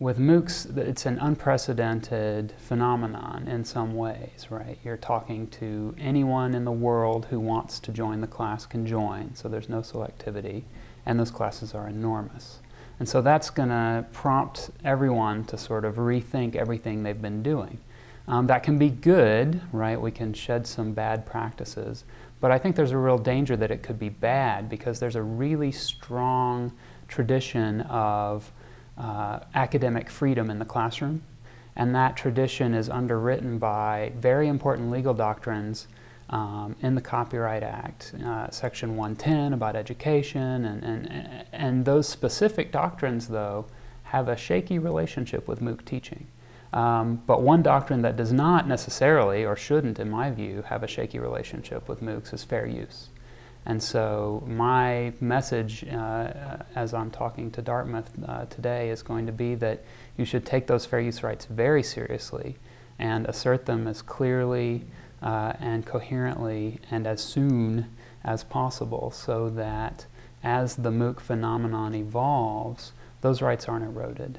with MOOCs, it's an unprecedented phenomenon in some ways, right? You're talking to anyone in the world who wants to join the class can join, so there's no selectivity, and those classes are enormous. And so that's going to prompt everyone to sort of rethink everything they've been doing. Um, that can be good, right? We can shed some bad practices. But I think there's a real danger that it could be bad because there's a really strong tradition of uh, academic freedom in the classroom. And that tradition is underwritten by very important legal doctrines um, in the Copyright Act, uh, Section 110 about education, and, and, and those specific doctrines, though, have a shaky relationship with MOOC teaching. Um, but one doctrine that does not necessarily, or shouldn't, in my view, have a shaky relationship with MOOCs is fair use. And so, my message uh, as I'm talking to Dartmouth uh, today is going to be that you should take those fair use rights very seriously and assert them as clearly uh, and coherently and as soon as possible so that as the MOOC phenomenon evolves, those rights aren't eroded.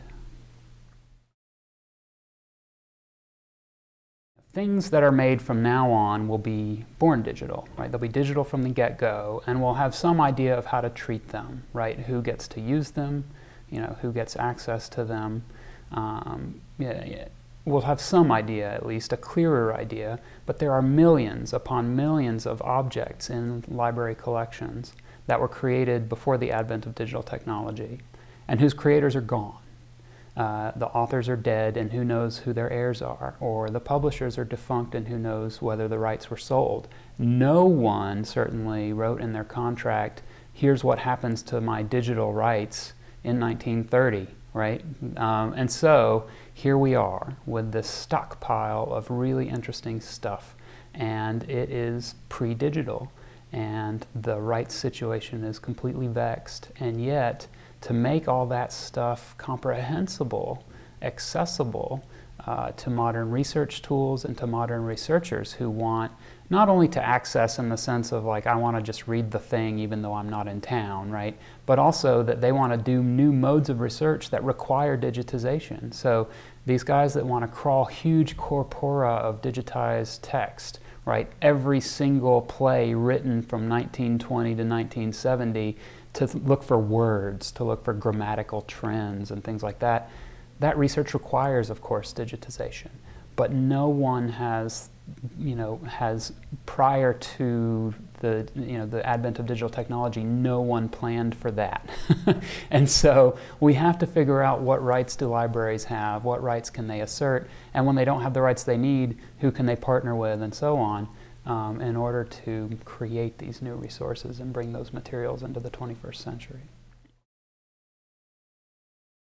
Things that are made from now on will be born digital, right? They'll be digital from the get-go, and we'll have some idea of how to treat them, right? Who gets to use them, you know, who gets access to them. Um, yeah, yeah we'll have some idea, at least a clearer idea, but there are millions upon millions of objects in library collections that were created before the advent of digital technology and whose creators are gone. Uh, the authors are dead and who knows who their heirs are, or the publishers are defunct and who knows whether the rights were sold. No one certainly wrote in their contract, here's what happens to my digital rights in 1930, right? Um, and so here we are with this stockpile of really interesting stuff, and it is pre digital, and the rights situation is completely vexed. And yet, to make all that stuff comprehensible, accessible uh, to modern research tools and to modern researchers who want not only to access in the sense of like I want to just read the thing even though I'm not in town, right? But also that they want to do new modes of research that require digitization. So these guys that want to crawl huge corpora of digitized text, right? Every single play written from 1920 to 1970 to look for words, to look for grammatical trends and things like that. That research requires, of course, digitization. But no one has you know, has prior to the, you know, the advent of digital technology, no one planned for that. and so we have to figure out what rights do libraries have, what rights can they assert, and when they don't have the rights they need, who can they partner with, and so on, um, in order to create these new resources and bring those materials into the 21st century.